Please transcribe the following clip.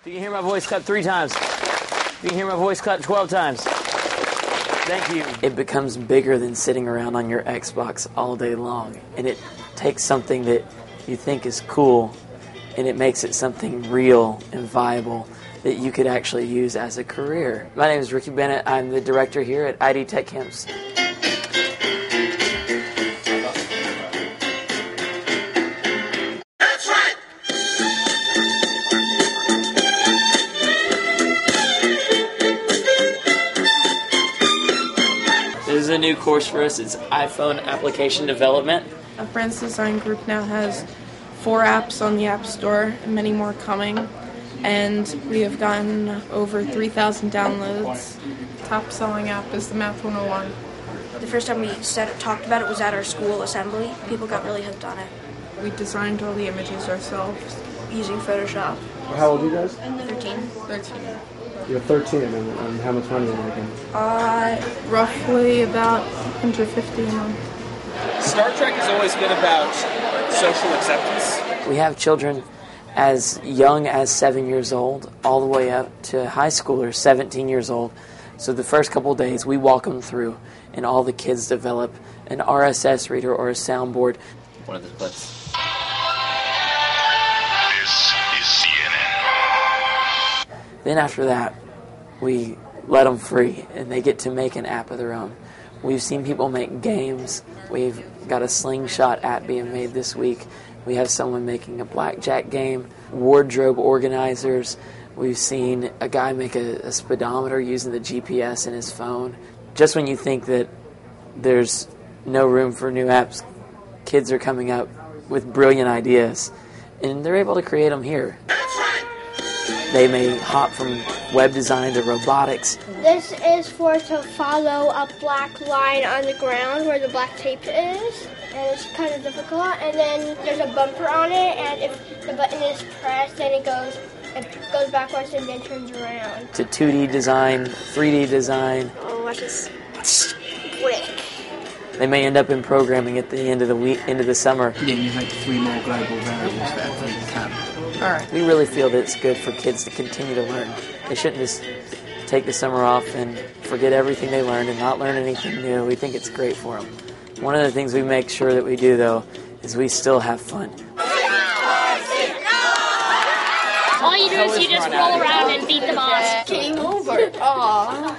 If you can hear my voice cut three times, if you can hear my voice cut 12 times. Thank you. It becomes bigger than sitting around on your Xbox all day long. And it takes something that you think is cool and it makes it something real and viable that you could actually use as a career. My name is Ricky Bennett. I'm the director here at iD Tech Camps. A new course for us. It's iPhone application development. A Friends Design Group now has four apps on the App Store and many more coming. And we have gotten over 3,000 downloads. Top selling app is the Math 101. The first time we said talked about it was at our school assembly. People got really hooked on it We designed all the images ourselves. using Photoshop. How old are you guys? 13. 13. You're 13, and, and how much money are you making? Uh, roughly about 150 a month. Star Trek has always been about social acceptance. We have children as young as seven years old, all the way up to high schoolers, 17 years old. So the first couple of days, we walk them through, and all the kids develop an RSS reader or a soundboard. One of the clips. Then after that, we let them free, and they get to make an app of their own. We've seen people make games. We've got a slingshot app being made this week. We have someone making a blackjack game, wardrobe organizers. We've seen a guy make a, a speedometer using the GPS in his phone. Just when you think that there's no room for new apps, kids are coming up with brilliant ideas, and they're able to create them here. They may hop from web design to robotics. This is for to follow a black line on the ground where the black tape is. And it's kind of difficult. And then there's a bumper on it, and if the button is pressed, then it goes it goes backwards and then turns around. to 2D design, 3D design. Oh, watch this. Brick. They may end up in programming at the end of the week, end of the summer. Yeah, you make three more global variables for every tab. Alright. We really feel that it's good for kids to continue to learn. They shouldn't just take the summer off and forget everything they learned and not learn anything new. We think it's great for them. One of the things we make sure that we do, though, is we still have fun. All you do is you just roll around and beat the boss. Game over. Aw.